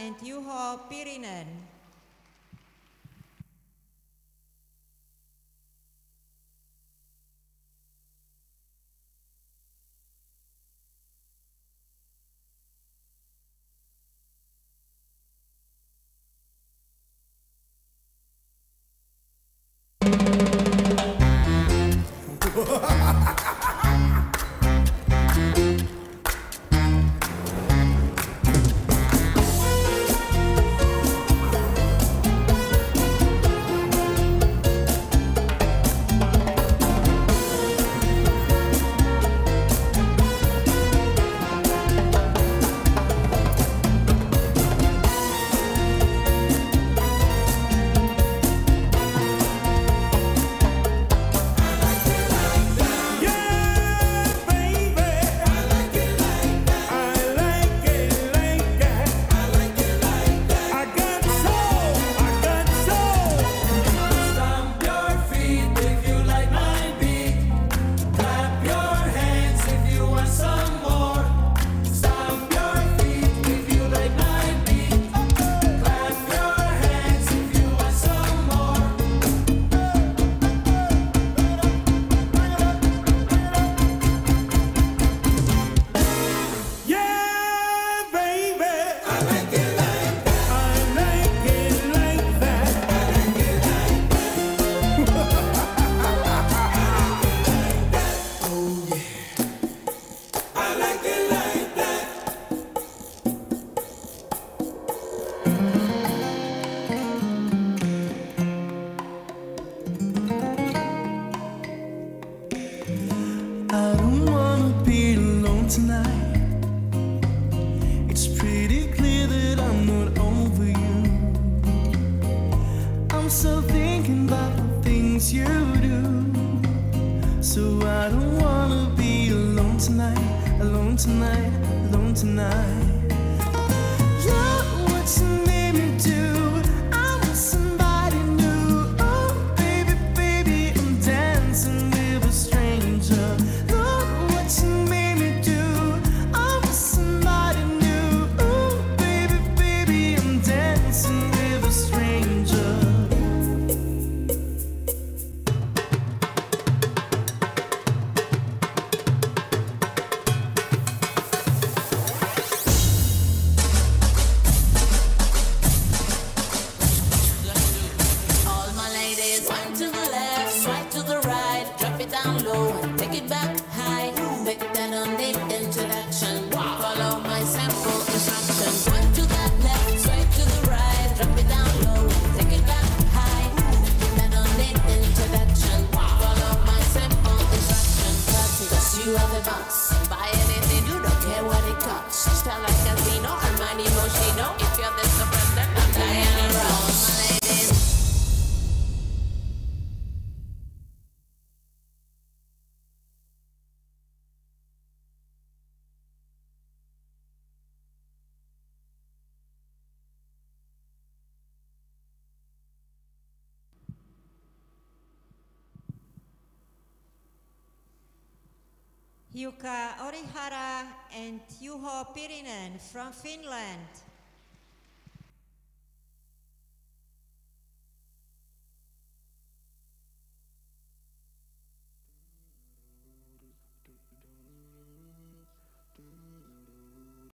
and Juho Pirinen. Ha ha ha! tonight. It's pretty clear that I'm not over you. I'm still thinking about the things you do. So I don't wanna be alone tonight, alone tonight, alone tonight. us. Yuka Orihara and Juho Pirinen from Finland.